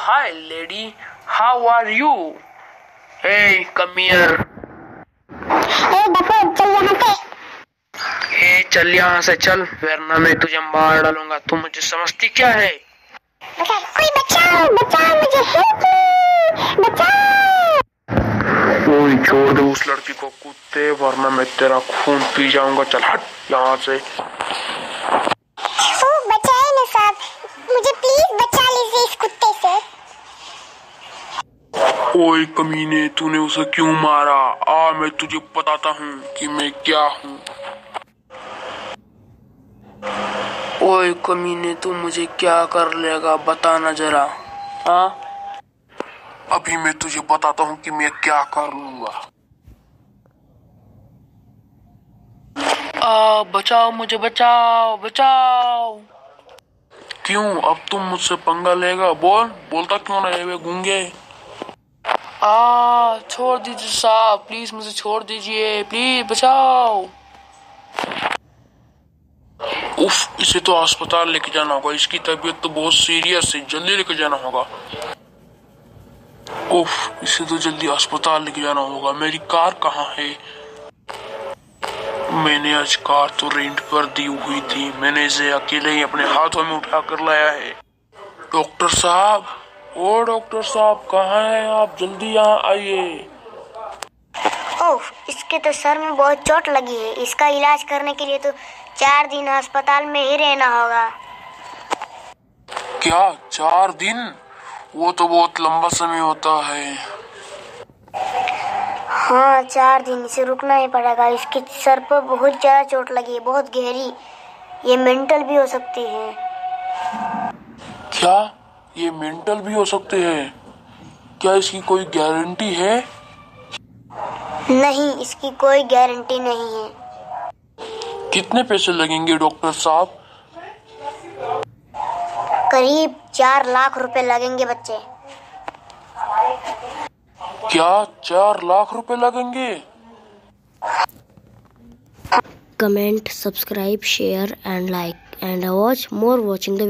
hi, lady. How are you? Hey, come here. ए duffer चल यहाँ से हे चल यहाँ से चल वरना मैं तुझे मार डालूँगा तू मुझे समझती क्या है कोई बचाओ बचाओ मुझे हेल्प बचाओ कोई छोड़ दे उस लड़की को कुत्ते वरना मैं तेरा खून पी जाऊँगा चल हट यहाँ से ओए कमीने तूने उसे क्यों मारा? आ मैं तुझे बताता हूँ कि मैं क्या हूँ। ओए कमीने तू मुझे क्या कर लेगा बताना जरा। हाँ अभी मैं तुझे बताता हूँ कि मैं क्या कर लूँगा। आ बचाओ मुझे बचाओ बचाओ। क्यों? अब तुम मुझसे पंगा लेगा? बोल बोलता क्यों नहीं वे गूँगे? आ, छोड़ दीजिए साहब, प्लीज़ मुझे छोड़ दीजिए, प्लीज़ बचाओ। उफ, इसे तो अस्पताल लेके जाना होगा, इसकी तबीयत तो बहुत सीरियस है, जल्दी लेके जाना होगा। उफ, इसे तो जल्दी अस्पताल लेके जाना होगा, मेरी कार कहाँ है? मैंने आज कार तो रेंट पर दी हुई थी, मैंने इसे अकेले ही अपने हाथों में उठा कर लाया है। डॉक्टर साहब ओ डॉक्टर साहब कहाँ हैं आप? जल्दी यहाँ आइए। ओह इसके तो सर में बहुत चोट लगी है। इसका इलाज करने के लिए तो चार दिन अस्पताल में ही रहना होगा। क्या चार दिन? वो तो बहुत लंबा समय होता है। हाँ चार दिन इसे रुकना ही पड़ेगा। इसके सर पर बहुत ज़्यादा चोट लगी है बहुत गहरी। ये मेंटल भी हो सकती है। क्या? ये मेंटल भी हो सकते हैं। क्या इसकी कोई गारंटी है? नहीं इसकी कोई गारंटी नहीं है। कितने पैसे लगेंगे डॉक्टर साहब? करीब चार लाख रुपए लगेंगे बच्चे। क्या चार लाख रुपए लगेंगे? comment subscribe share and like and watch more watching the video